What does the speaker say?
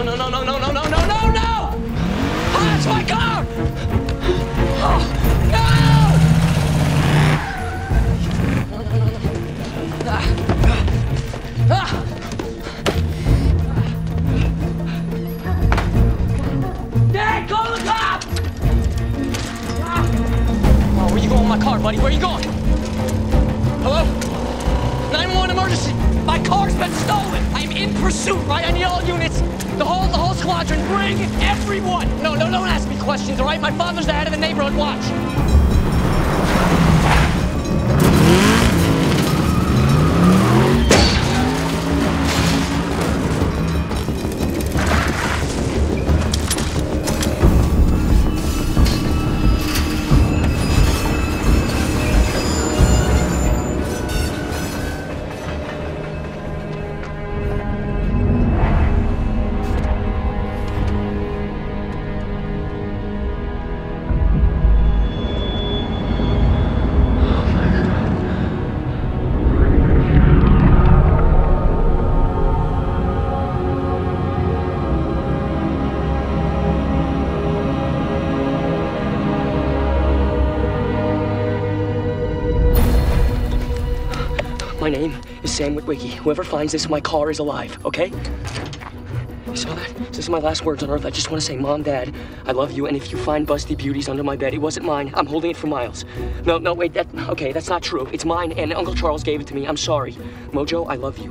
No, no, no, no, no, no, no, no, no, no! Oh, it's my car! Oh, no! Dad, call the cops! Oh, where you going with my car, buddy? Where are you going? Hello? 911 emergency! My car's been stolen! I'm in pursuit, right? I need all your the whole, the whole squadron. Bring everyone. No, no, don't ask me questions, all right? My father's the head of the neighborhood watch. My name is Sam Witwicky. Whoever finds this my car is alive, okay? You saw that? This is my last words on Earth. I just want to say, Mom, Dad, I love you, and if you find busty beauties under my bed, it wasn't mine. I'm holding it for Miles. No, no, wait, that, okay, that's not true. It's mine, and Uncle Charles gave it to me. I'm sorry. Mojo, I love you.